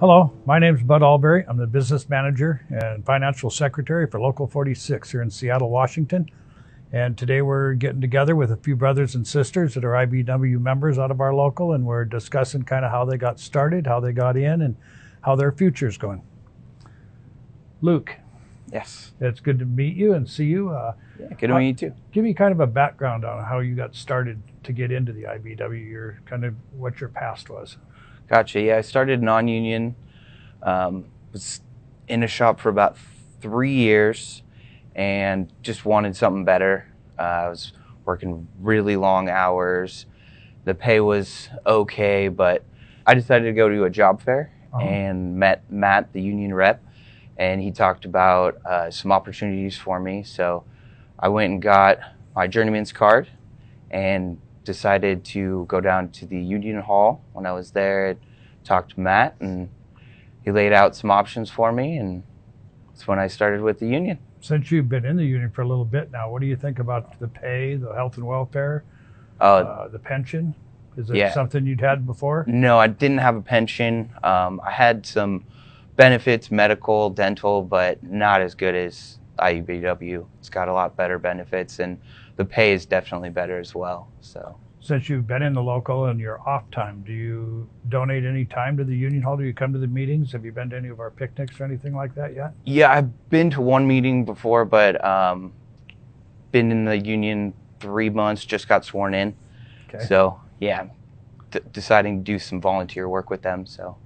Hello, my name is Bud Albury. I'm the business manager and financial secretary for Local 46 here in Seattle, Washington. And today we're getting together with a few brothers and sisters that are IBEW members out of our local, and we're discussing kind of how they got started, how they got in, and how their future's going. Luke, Yes. it's good to meet you and see you. Uh, Yeah, good to meet you too. give me kind of a background on how you got started to get into the IBEW, your kind of what your past was. Gotcha. Yeah, I started non-union. Um, was in a shop for about three years, and just wanted something better. Uh, I was working really long hours. The pay was okay, but I decided to go to a job fair Uh-huh. and met Matt, the union rep, and he talked about uh, some opportunities for me. So I went and got my journeyman's card and decided to go down to the union hall when I was there, talked to Matt, and he laid out some options for me, and that's when I started with the union. Since you've been in the union for a little bit now, what do you think about the pay, the health and welfare, Uh, uh, the pension? Is it yeah. something you'd had before? no, I didn't have a pension. Um, I had some benefits, medical, dental, but not as good as IBEW. It's got a lot better benefits, and the pay is definitely better as well. So. Since you've been in the local and you're off time, do you donate any time to the union hall? Do you come to the meetings? Have you been to any of our picnics or anything like that yet? Yeah, I've been to one meeting before, but um, been in the union three months. Just got sworn in, Okay. so yeah, d- deciding to do some volunteer work with them. So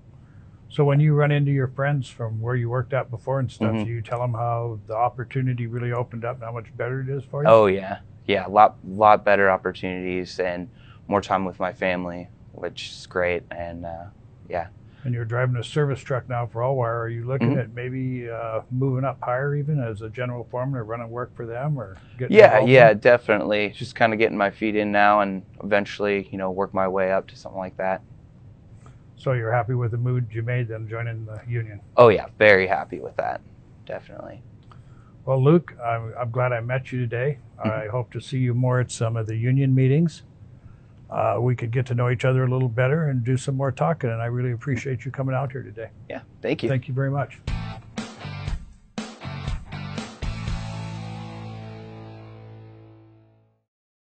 So when you run into your friends from where you worked at before and stuff, Mhm. do you tell them how the opportunity really opened up and how much better it is for you? oh yeah, yeah, a lot lot better opportunities and more time with my family, which is great. And uh, yeah, And you're driving a service truck now for Allwire. Are you looking Mhm. at maybe uh, moving up higher even as a general foreman or running work for them or getting yeah, in yeah, definitely. Just kind of getting my feet in now, and eventually, you know, work my way up to something like that. So you're happy with the mood you made then joining the union? Oh yeah, very happy with that. Definitely. Well, Luke, I'm, I'm glad I met you today. I hope to see you more at some of the union meetings. Uh, we could get to know each other a little better and do some more talking, and I really appreciate you coming out here today. Yeah, thank you. Thank you very much.